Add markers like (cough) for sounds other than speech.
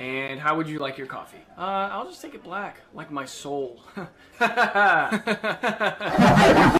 And how would you like your coffee? Uh, I'll just take it black, like my soul. (laughs) (laughs) (laughs)